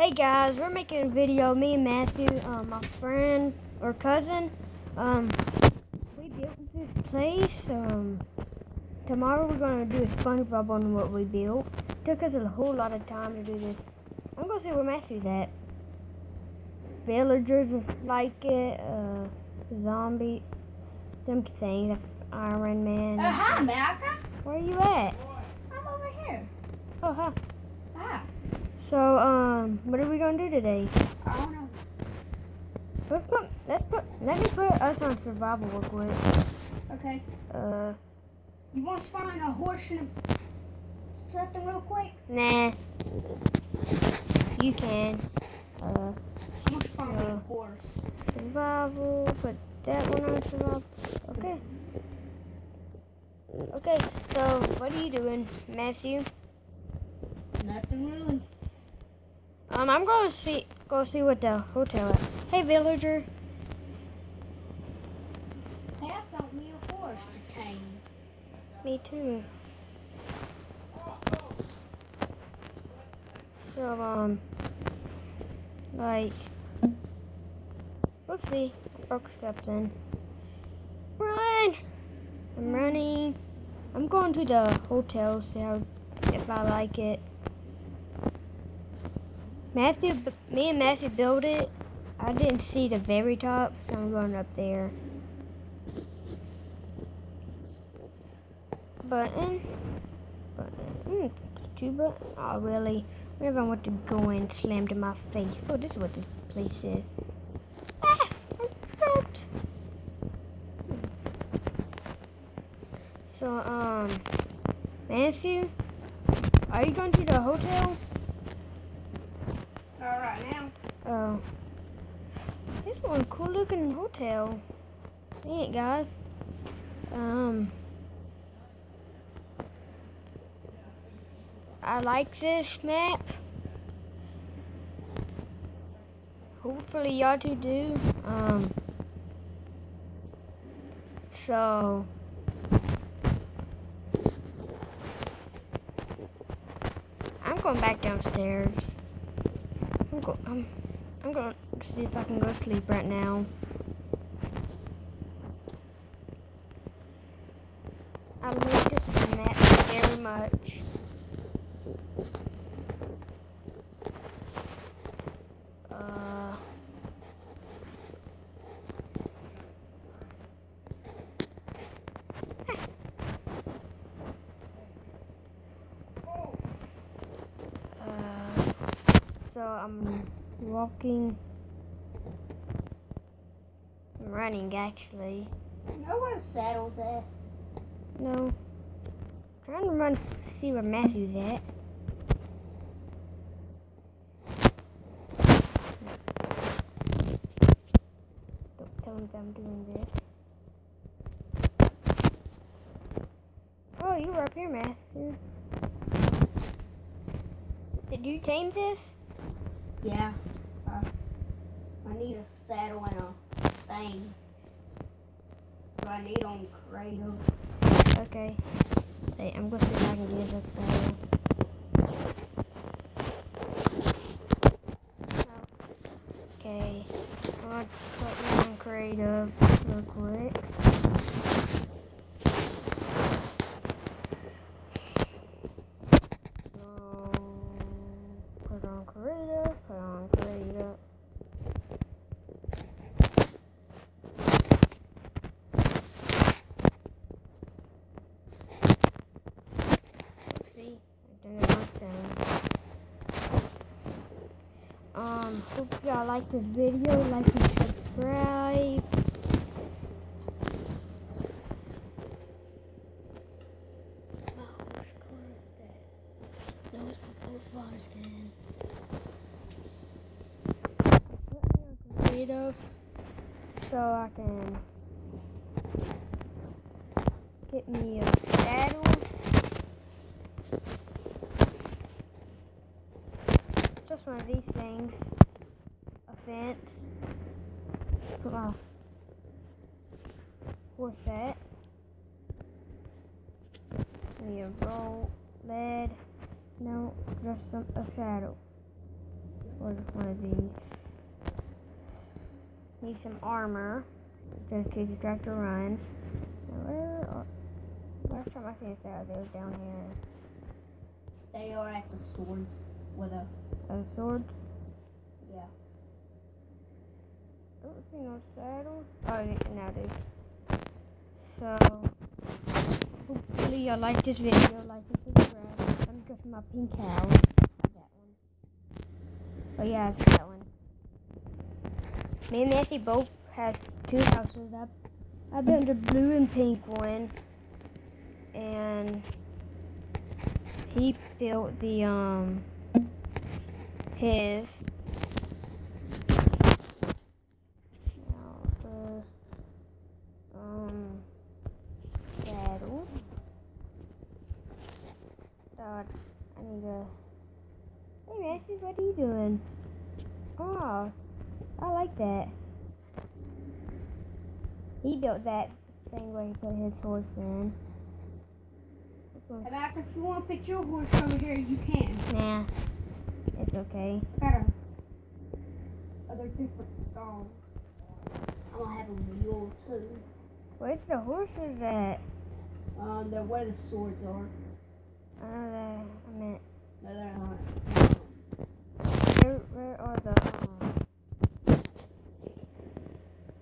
Hey guys, we're making a video, me and Matthew, um, my friend or cousin, um, we built this place, um, tomorrow we're gonna do a SpongeBob on what we built. Took us a whole lot of time to do this. I'm gonna see where Matthew's at. Villagers like it, uh, zombie, them things, Iron Man. Uh, hi, Malcolm. Where are you at? I'm over here. Oh, hi. Hi. So, um, what are we gonna do today? I don't know. Let's put, let's put, let me put us on survival real quick. Okay. Uh, You want to find a horse and a something real quick? nah. You can. Uh, You want to find Yeah. a horse. survival, put that one on survival. Okay. Okay, so what are you doing, Matthew? Nothing really. Um, I'm gonna see, go see what the hotel is. Hey, villager. Hey, I found me a horse to tame. Me too. So, um, like, let's see. Broke something. Run! I'm running. I'm going to the hotel, see how, if I like it. Matthew, me and Matthew built it. I didn't see the very top, so I'm going up there. button. Button. Mm, two button. Oh, really? Whenever I want to go in, slammed in my face. Oh, this is what this place is. Ah. So, um, Matthew, are you going to the hotel? All right now. Oh. This one cool looking hotel. Ain't it, guys? Um. I like this map. Hopefully y'all two do. Um. So. I'm going back downstairs. I'm go I'm I'm gonna see if I can go to sleep right now. I like this map very much. I'm walking I'm running actually. No one saddle's at? No. Trying to run to see where Matthew's at. Don't tell him that I'm doing this. Oh, you were up here, Matthew. Did you tame this? Yeah. Uh, I need a saddle and a thing. But I need on creative. Okay. Wait, I'm gonna see if I can get this saddle. Okay. I'm gonna put you on creative real quick. So, put on creative, put on creative. See, I done it myself. Um, hope y'all like this video, like and subscribe. Creative so I can get me a saddle. Just one of these things. A fence. Wow. Horse set. Need a roll, bed. No, just some, a saddle. or one of these. Need some armor, just in case the tractor runs. Now, where are, last time I seen this out, they was down here. They are at the sword with a A sword? yeah. See no saddles. Oh, now there's. So, hopefully y'all like this video, like and subscribe. I'm good my pink house. That one. Oh yeah, it's that one. Me and Nancy both have two houses up. I built the blue and pink one, and he built the um his. Now the um saddle. God, I need to. Hey Nancy, what are you doing? Oh, I like that. He built that thing where he put his horse in. Mac, if you want to put your horse over here, you can. Nah, it's okay. Got a other different stalls. I'm gonna have a mule too. Where's the horses at? Um, they're where the swords are. I know that. I meant, No, they're not. where, where are the um,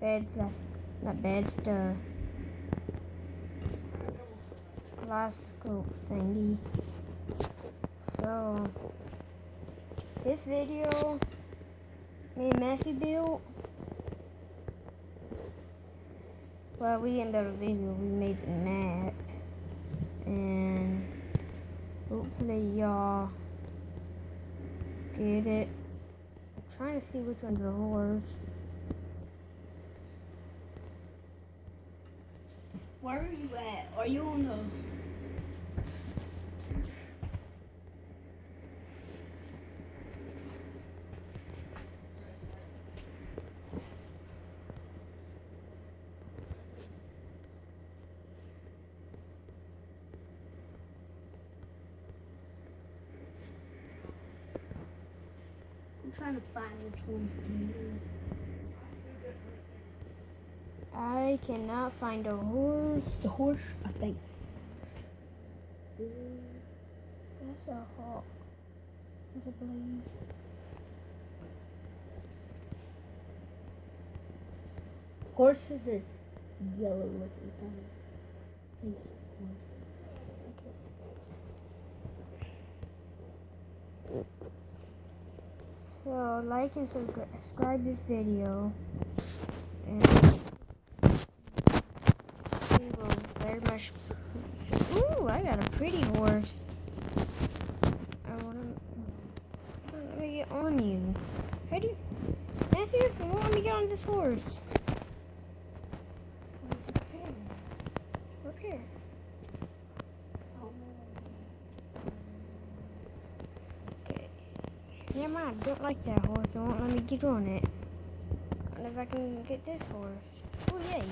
beds? That's not beds. The glass scope thingy. So this video, me and Matthew built. Well, we build a video. We made the map, and hopefully y'all get it. I'm trying to see which one's the horse. Where are you at? Are you on the? I'm trying to find which one's you. I cannot find a horse. The horse, I think. That's a hawk. That's a blaze. Horses is yellow looking thing. See, horse. So like and subscri- subscribe this video. And we will very much. Ooh, I got a pretty horse. I wanna. Me get on you. How do you. Matthew, let me get on this horse. Up here. Okay. Never mind, I don't like that horse. It won't let me get on it. I wonder if I can get this horse. Oh, yay.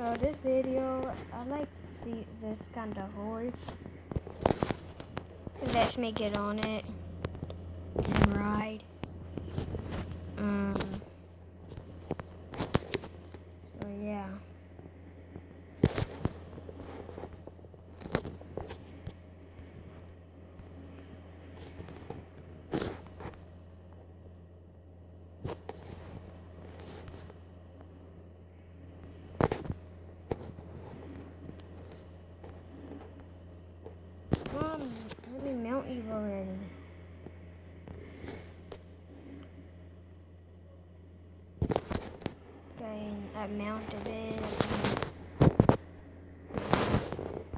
So this video, I like the, this kind of horse. Let's make it on it and ride. Um. So yeah. Mom, let me mount you already. Okay, I mounted it.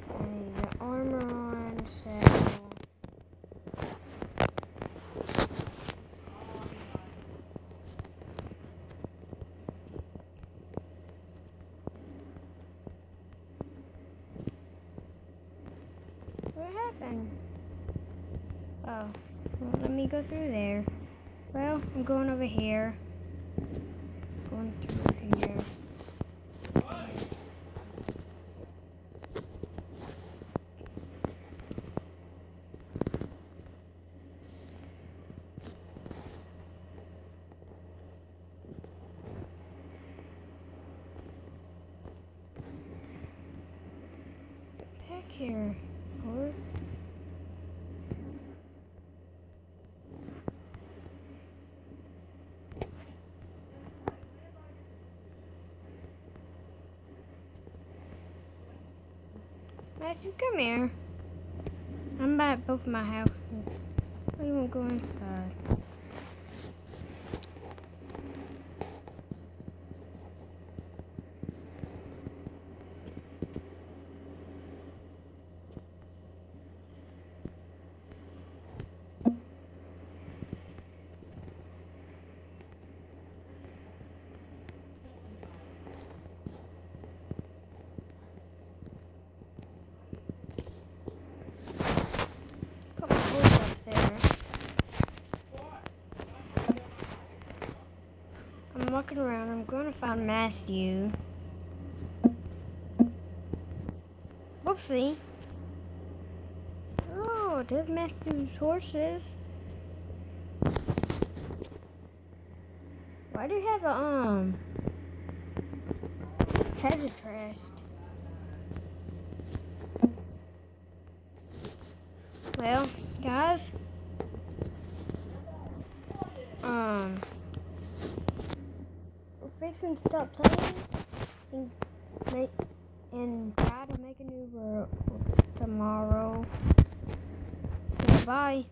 I need the armor on, so. What happened? Oh, well, let me go through there. Well, I'm going over here. Going through here. Back here. Horse. Matthew, come here. I'm at both my houses. We won't go inside. Couple books up there. I'm walking around. I'm going to find Matthew. Whoopsie. Oh, there's Matthew's horses. Why do you have a um treasure chest? Well, guys, um, we're stop playing and make and try to make a new world tomorrow. Bye.